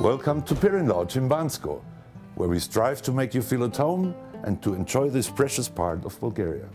Welcome to Pirin Lodge in Bansko, where we strive to make you feel at home and to enjoy this precious part of Bulgaria.